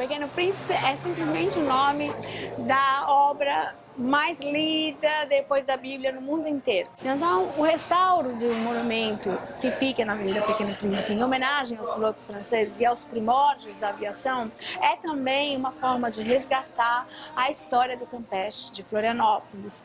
Pequeno Príncipe é simplesmente o nome da obra mais lida depois da Bíblia no mundo inteiro. Então, o restauro do monumento que fica na Avenida Pequeno Príncipe, em homenagem aos pilotos franceses e aos primórdios da aviação, é também uma forma de resgatar a história do Campeche de Florianópolis.